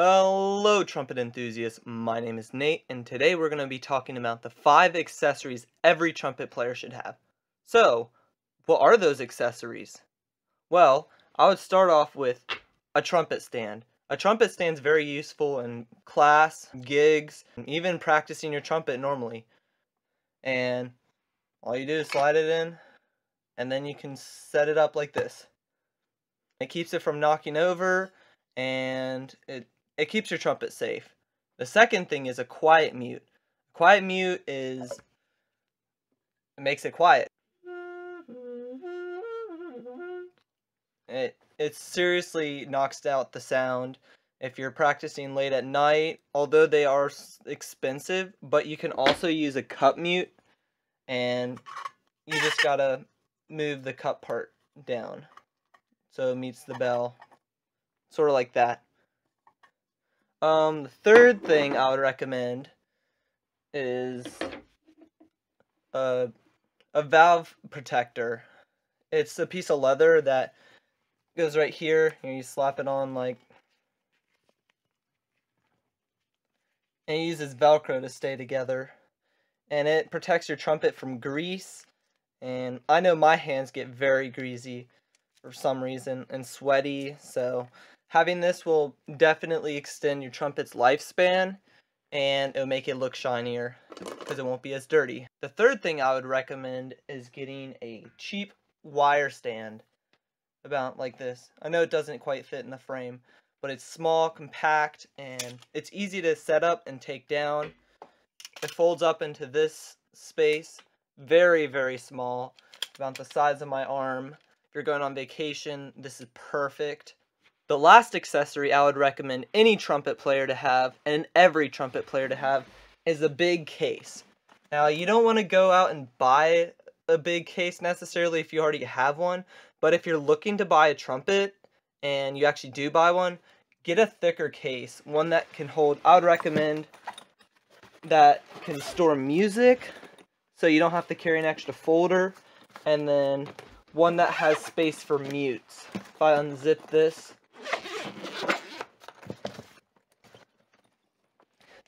Hello, trumpet enthusiasts. My name is Nate, and today we're going to be talking about the five accessories every trumpet player should have. So, what are those accessories? Well, I would start off with a trumpet stand. A trumpet stand is very useful in class, gigs, even practicing your trumpet normally. And all you do is slide it in, and then you can set it up like this. It keeps it from knocking over, and it it keeps your trumpet safe. The second thing is a quiet mute. Quiet mute is it makes it quiet. It it seriously knocks out the sound if you're practicing late at night. Although they are expensive, but you can also use a cup mute, and you just gotta move the cup part down so it meets the bell, sort of like that. Um, the third thing I would recommend is a, a valve protector. It's a piece of leather that goes right here, and you slap it on like and it uses velcro to stay together. And it protects your trumpet from grease. And I know my hands get very greasy for some reason and sweaty so Having this will definitely extend your trumpet's lifespan and it'll make it look shinier because it won't be as dirty. The third thing I would recommend is getting a cheap wire stand about like this. I know it doesn't quite fit in the frame, but it's small, compact, and it's easy to set up and take down. It folds up into this space, very, very small, about the size of my arm. If you're going on vacation, this is perfect. The last accessory I would recommend any trumpet player to have, and every trumpet player to have, is a big case. Now, you don't want to go out and buy a big case necessarily if you already have one, but if you're looking to buy a trumpet and you actually do buy one, get a thicker case, one that can hold, I would recommend that can store music so you don't have to carry an extra folder, and then one that has space for mutes. If I unzip this,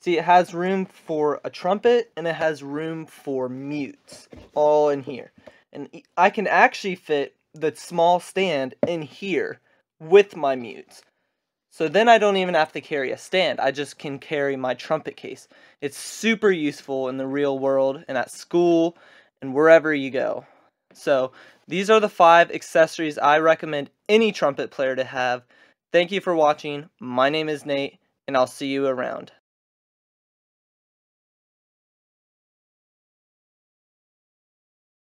See, it has room for a trumpet and it has room for mutes all in here. And I can actually fit the small stand in here with my mutes. So then I don't even have to carry a stand. I just can carry my trumpet case. It's super useful in the real world and at school and wherever you go. So these are the five accessories I recommend any trumpet player to have. Thank you for watching. My name is Nate, and I'll see you around.